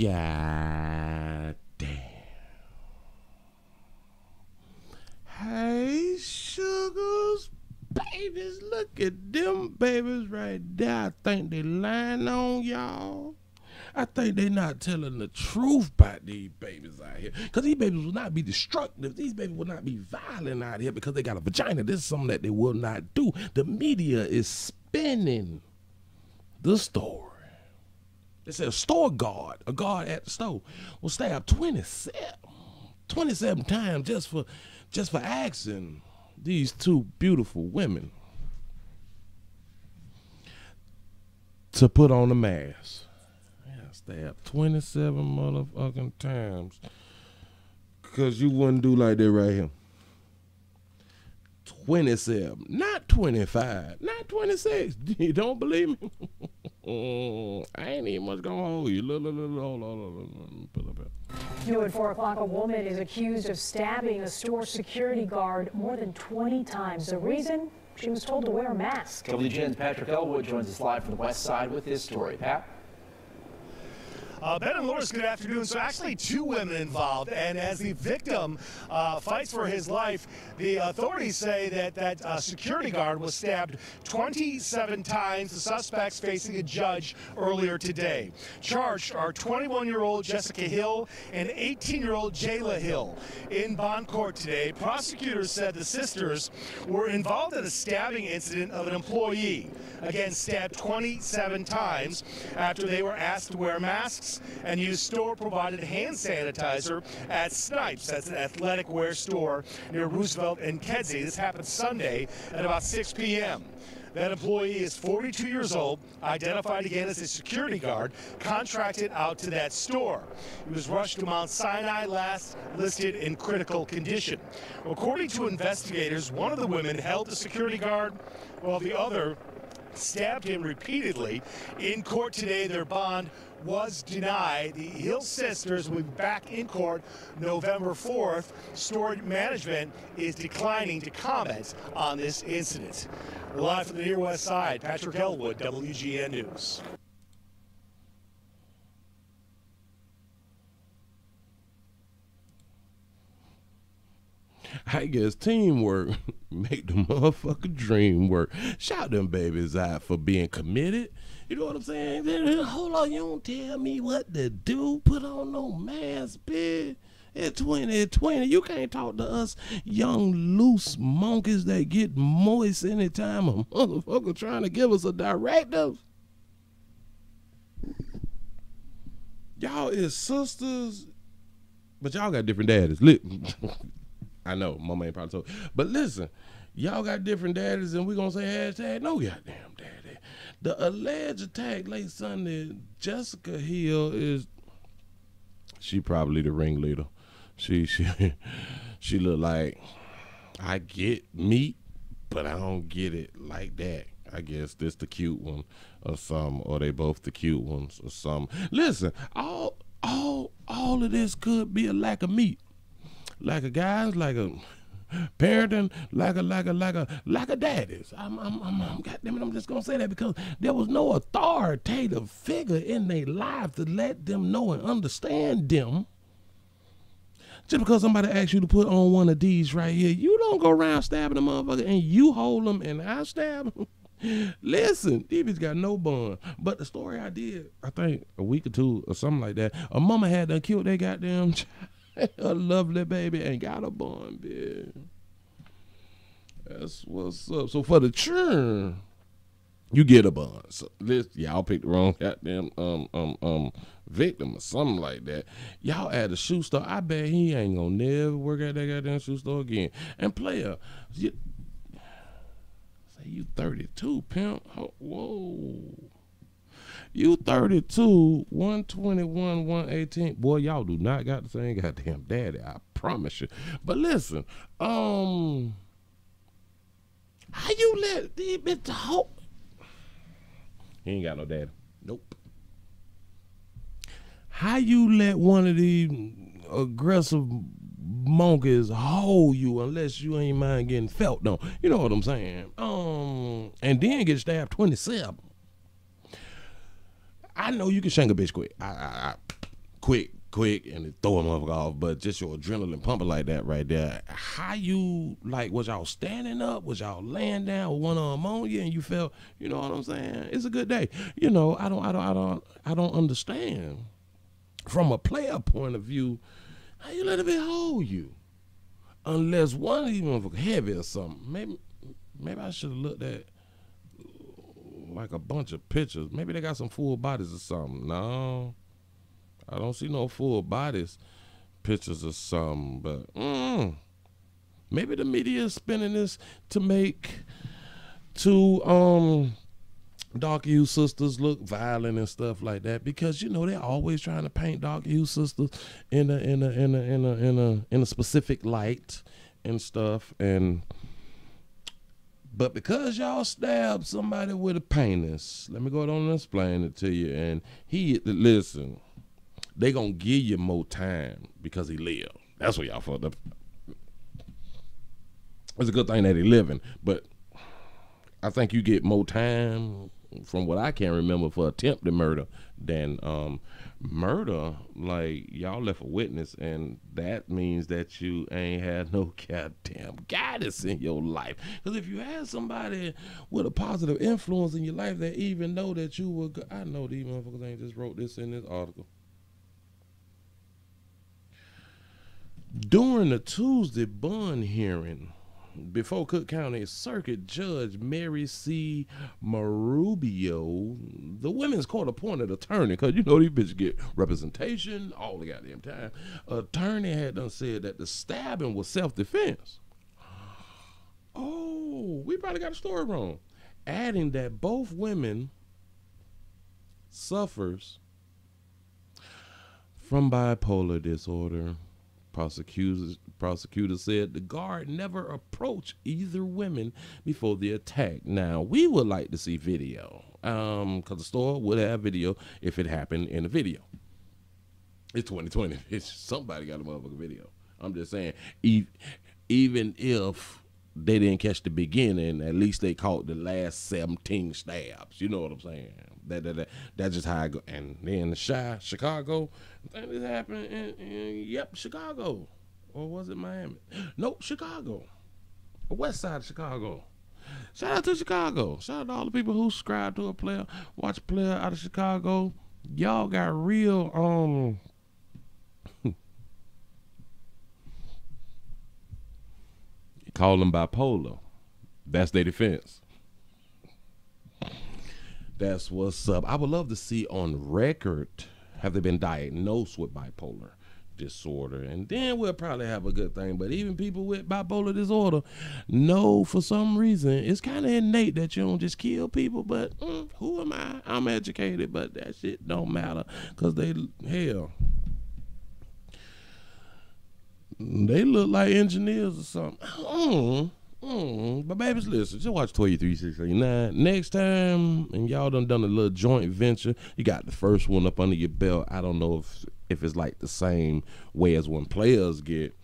God damn. Hey, sugars, babies, look at them babies right there. I think they lying on y'all. I think they not telling the truth about these babies out here. Because these babies will not be destructive. These babies will not be violent out here because they got a vagina. This is something that they will not do. The media is spinning the story. They said a store guard, a guard at the store, was stabbed 27, 27 times just for just for asking these two beautiful women to put on a mask. Yeah, stabbed 27 motherfucking times. Cause you wouldn't do like that right here. 27, not 25, not 26. You don't believe me? I ain't even much gonna hold you. Look, look, look, hold on, hold on. Pull up here. New at 4 o'clock, a woman is accused of stabbing a store security guard more than 20 times. The reason? She was told to wear a mask. WGN's Patrick Elwood joins us live from the west side with his story. Pat? Uh, ben and Lourdes, good afternoon. So actually two women involved, and as the victim uh, fights for his life, the authorities say that that uh, security guard was stabbed 27 times. The suspects facing a judge earlier today. Charged are 21-year-old Jessica Hill and 18-year-old Jayla Hill. In bond court today, prosecutors said the sisters were involved in a stabbing incident of an employee. Again, stabbed 27 times after they were asked to wear masks and use store-provided hand sanitizer at Snipes. That's an athletic wear store near Roosevelt and Kedzie. This happened Sunday at about 6 p.m. That employee is 42 years old, identified again as a security guard, contracted out to that store. He was rushed to Mount Sinai last, listed in critical condition. According to investigators, one of the women held the security guard, while the other stabbed him repeatedly. In court today, their bond was denied. The Hill sisters will be back in court November 4th. Storage management is declining to comment on this incident. Live from the near west side, Patrick Elwood, WGN News. I guess teamwork make the motherfucker dream work. Shout them babies out for being committed. You know what I'm saying? Hold on, you don't tell me what to do. Put on no mask, bitch. At 20, at 20, you can't talk to us young loose monkeys that get moist anytime a motherfucker trying to give us a directive. Y'all is sisters, but y'all got different daddies. I know, mama ain't probably told. But listen, y'all got different daddies, and we gonna say hashtag no goddamn daddy. The alleged attack late Sunday, Jessica Hill is she probably the ringleader. She she she look like I get meat, but I don't get it like that. I guess this the cute one or some, or they both the cute ones or some. Listen, all all all of this could be a lack of meat. Like a guys, like a parenting, like a like a like a like a daddies. I'm I'm I'm, I'm goddamn it, I'm just gonna say that because there was no authoritative figure in their life to let them know and understand them. Just because somebody asks you to put on one of these right here, you don't go around stabbing a motherfucker and you hold them and I stab them. Listen, these got no bun. But the story I did, I think a week or two or something like that, a mama had done killed their goddamn child, a lovely baby and got a bun, bitch. That's what's up. So for the churn, you get a bun. So this y'all picked the wrong goddamn um um um victim or something like that. Y'all at a shoe store. I bet he ain't gonna never work at that goddamn shoe store again. And player, you, say you 32, pimp. Oh, whoa. You 32, 121, 118. Boy, y'all do not got the same goddamn daddy. I promise you. But listen, um, how you let these bitch talk? He ain't got no daddy. Nope. How you let one of these aggressive monkeys hold you unless you ain't mind getting felt on? You know what I'm saying? Um, and then get stabbed 27. I know you can shank a bitch quick. I, I, I quick, quick, and throw them off. But just your adrenaline pumping like that right there. How you like? Was y'all standing up? Was y'all laying down with one arm on you, and you felt? You know what I'm saying? It's a good day. You know, I don't, I don't, I don't, I don't understand from a player point of view how you let a bit hold you, unless one of these motherfuckers heavy or something. Maybe, maybe I should have looked at like a bunch of pictures. Maybe they got some full bodies or something. No, I don't see no full bodies pictures or something. But mm, maybe the media is spinning this to make to um dark hue sisters look violent and stuff like that because you know they're always trying to paint dark hue sisters in a in a in a in a in a in a specific light and stuff and but because y'all stabbed somebody with a penis, let me go on and explain it to you. And he listen, they gonna give you more time because he live. That's what y'all fucked up. It's a good thing that he living, but I think you get more time from what I can remember for attempted murder than um, murder. Like y'all left a witness, and that means that you ain't had no goddamn guidance in your life. Because if you had somebody with a positive influence in your life that even know that you were, go- I know these motherfuckers ain't just wrote this in this article. During the Tuesday bond hearing, before Cook County Circuit Judge Mary C. Marubio, the women's court appointed attorney, because you know these bitches get representation all the goddamn time. Attorney had done said that the stabbing was self defense. Oh, we probably got the story wrong. Adding that both women suffers from bipolar disorder. Prosecutors prosecutor said the guard never approached either women before the attack. Now we would like to see video, um, because the store would have video if it happened in a video. It's 2020. It's somebody got a motherfucking video. I'm just saying, even if they didn't catch the beginning, at least they caught the last 17 stabs. You know what I'm saying? That that that that's just how I go. And then the shy Chicago, this happened in, in yep Chicago, or was it Miami? Nope, Chicago, the west side of Chicago. Shout out to Chicago. Shout out to all the people who subscribe to a player, watch a player out of Chicago. Y'all got real um call them bipolar. That's their defense. That's what's up. I would love to see on record have they been diagnosed with bipolar disorder, and then we'll probably have a good thing. But even people with bipolar disorder know for some reason it's kind of innate that you don't just kill people. But mm, who am I? I'm educated, but that shit don't matter because they hell they look like engineers or something. Mm, mm. But babies, listen, just watch 2369. Next time, and y'all done done a little joint venture, you got the first one up under your belt. I don't know if if it's like the same way as when players get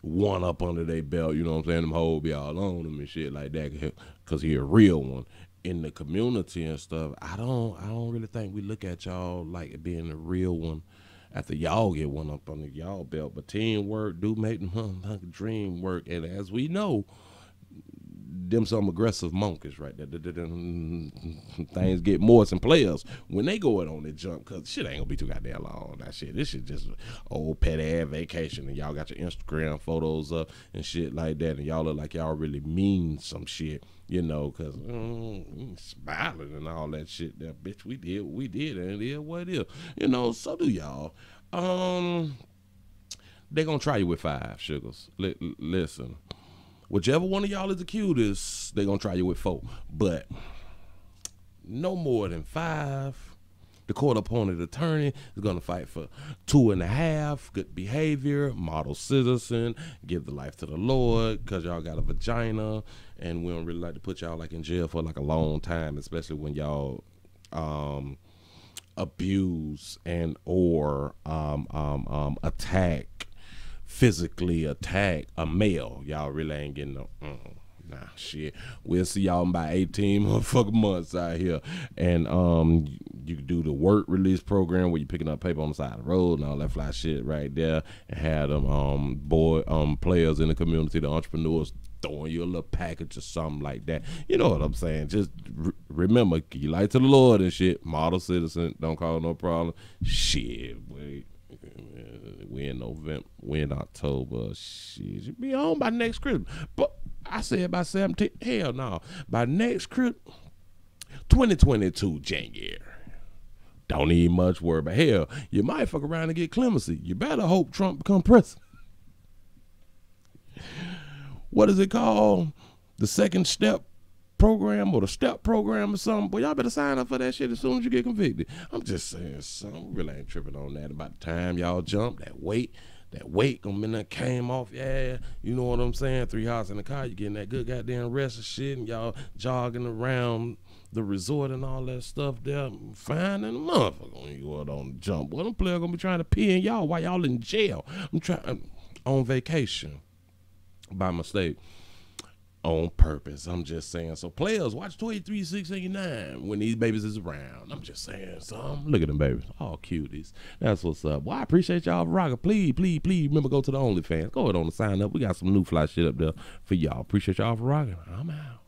one up under their belt, you know what I'm saying? Them hoes be all on them and shit like that because he a real one. In the community and stuff, I don't I don't really think we look at y'all like being a real one after y'all get one up under y'all belt. But teamwork do make the dream work. And as we know, them some aggressive monkeys right there. Things get more some players when they go it on the jump because shit ain't gonna be too goddamn long. That shit, this shit just old petty ass vacation, and y'all got your Instagram photos up and shit like that, and y'all look like y'all really mean some shit, you know, because mm, smiling and all that shit. That bitch, we did, we did, and it is what it is, you know. So do y'all. Um, they gonna try you with five sugars. L- listen whichever one of y'all is the cutest, they gonna try you with four. But no more than five. The court appointed attorney is gonna fight for two and a half, good behavior, model citizen, give the life to the Lord, cause y'all got a vagina, and we don't really like to put y'all like in jail for like a long time, especially when y'all um abuse and or um um um attack physically attack a male, y'all really ain't getting no. Mm, Nah, shit. We'll see y'all in about 18 motherfucking months out here. And um you do the work release program where you picking up paper on the side of the road and all that fly shit right there. And have them um boy um players in the community, the entrepreneurs throwing you a little package or something like that. You know what I'm saying? Just re- remember, you like to the Lord and shit. Model citizen, don't cause no problem. Shit, wait. We in November, we in October. Shit, you be home by next Christmas. But I said by 17. Hell no. By next Christmas, 2022 January. Don't need much worry. But hell, you might fuck around and get clemency. You better hope Trump become president. What is it called? The second step program or the step program or something. But y'all better sign up for that shit as soon as you get convicted. I'm just saying, we really ain't tripping on that. About the time y'all jump, that weight, that weight gonna be that came off. Yeah, you know what I'm saying? Three hours in the car, you getting that good goddamn rest of shit, and y'all jogging around the resort and all that stuff there. Fine and a motherfucker when you on the jump. Well, them players gonna be trying to pee in y'all while y'all in jail. I'm trying on vacation by mistake on purpose. I'm just saying. So players, watch 23, 689 when these babies is around. I'm just saying. So look at them babies. All cuties. That's what's up. Well, I appreciate y'all rocking. Please, please, please remember go to the OnlyFans. Go ahead on and sign up. We got some new fly shit up there for y'all. Appreciate y'all for rocking. I'm out.